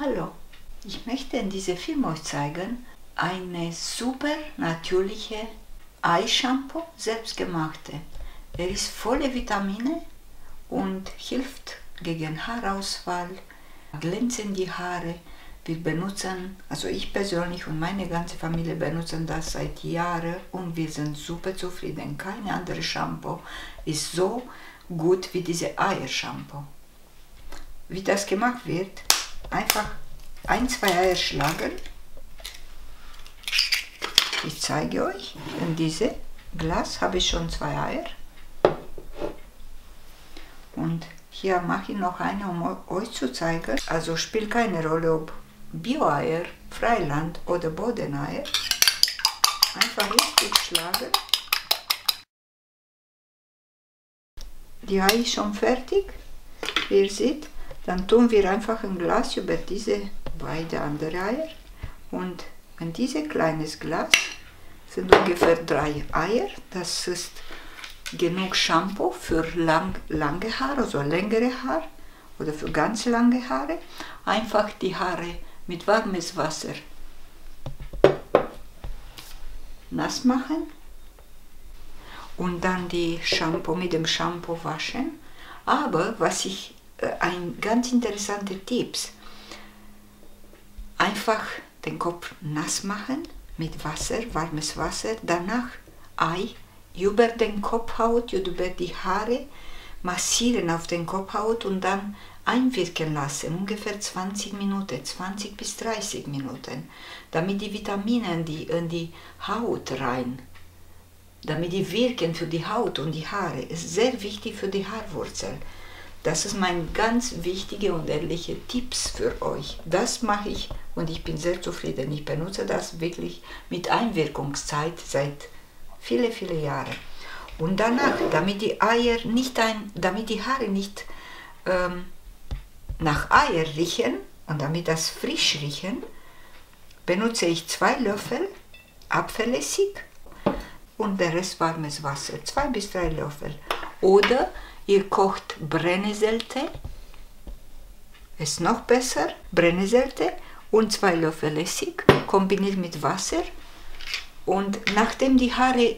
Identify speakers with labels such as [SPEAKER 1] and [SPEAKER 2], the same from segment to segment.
[SPEAKER 1] Hallo, ich möchte in diesem Film euch zeigen, eine super natürliche Eishampoo, selbstgemachte. Er ist voller Vitamine und hilft gegen Haarausfall, glänzen die Haare. Wir benutzen, also ich persönlich und meine ganze Familie benutzen das seit Jahren und wir sind super zufrieden. Keine andere Shampoo ist so gut wie diese Eiershampoo. Wie das gemacht wird, einfach ein, zwei Eier schlagen. Ich zeige euch, in diesem Glas habe ich schon zwei Eier. Und hier mache ich noch eine, um euch zu zeigen. Also spielt keine Rolle, ob Bio-Eier, Freiland oder Bodeneier. Einfach richtig schlagen. Die Ei ist schon fertig, wie ihr seht. Dann tun wir einfach ein Glas über diese beiden anderen Eier und in dieses kleines Glas sind ungefähr drei Eier. Das ist genug Shampoo für lang, lange Haare, also längere Haare oder für ganz lange Haare. Einfach die Haare mit warmes Wasser nass machen und dann die Shampoo mit dem Shampoo waschen. Aber was ich ein ganz interessanter Tipp. Einfach den Kopf nass machen mit Wasser, warmes Wasser, danach Ei über den Kopfhaut, über die Haare massieren auf den Kopfhaut und dann einwirken lassen, ungefähr 20 Minuten, 20 bis 30 Minuten, damit die Vitamine in die, in die Haut rein, damit die wirken für die Haut und die Haare. ist sehr wichtig für die Haarwurzel. Das ist mein ganz wichtige und ehrliche Tipps für euch. Das mache ich und ich bin sehr zufrieden. Ich benutze das wirklich mit Einwirkungszeit seit viele, viele Jahren. Und danach, damit die Eier nicht ein, damit die Haare nicht ähm, nach Eier riechen und damit das frisch riechen, benutze ich zwei Löffel Apfelessig und der Rest warmes Wasser, zwei bis drei Löffel. Oder Ihr kocht Brennnesselte, ist noch besser, Brennnesselte und zwei Löffel Essig kombiniert mit Wasser. Und nachdem die Haare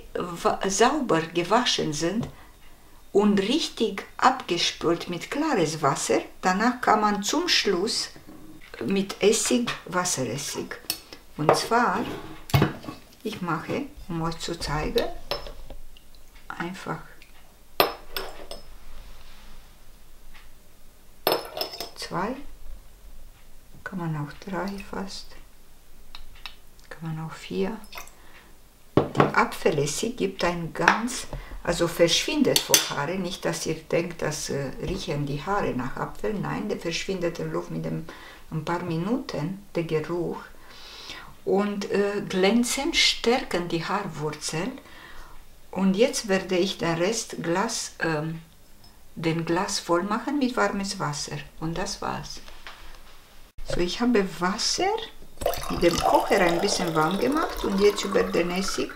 [SPEAKER 1] sauber gewaschen sind und richtig abgespült mit klares Wasser, danach kann man zum Schluss mit Essig Wasseressig. Und zwar, ich mache, um euch zu zeigen, einfach zwei, kann man auch drei fast, kann man auch vier. Die Apfelessig gibt ein ganz, also verschwindet vor Haare, nicht dass ihr denkt, das äh, riechen die Haare nach Apfel, nein, der verschwindet in Luft mit dem, ein paar Minuten, der Geruch. Und äh, glänzen, stärken die Haarwurzel. Und jetzt werde ich den Rest Glas ähm, den Glas voll machen mit warmes Wasser. Und das war's. So, ich habe Wasser mit dem Kocher ein bisschen warm gemacht und jetzt über den Essig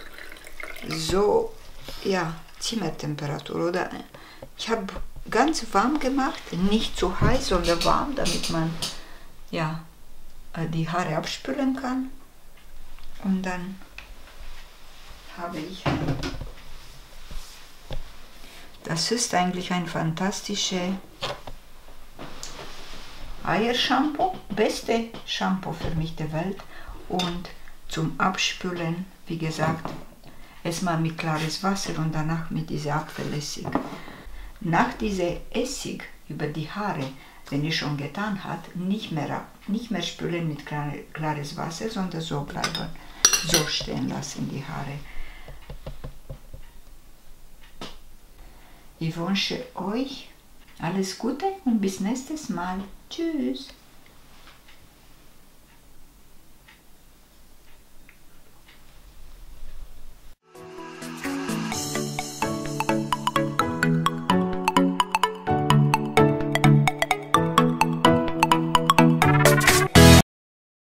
[SPEAKER 1] so, ja, Zimmertemperatur oder ich habe ganz warm gemacht, nicht zu heiß, sondern warm, damit man ja die Haare abspülen kann. Und dann habe ich das ist eigentlich ein fantastisches Eiershampoo, beste Shampoo für mich der Welt. Und zum Abspülen, wie gesagt, erstmal mit klares Wasser und danach mit dieser Apfelessig. Nach diesem Essig über die Haare, wenn ihr schon getan hat, nicht mehr, nicht mehr spülen mit klares Wasser, sondern so bleiben, so stehen lassen die Haare. Ich wünsche euch alles Gute und bis nächstes Mal. Tschüss.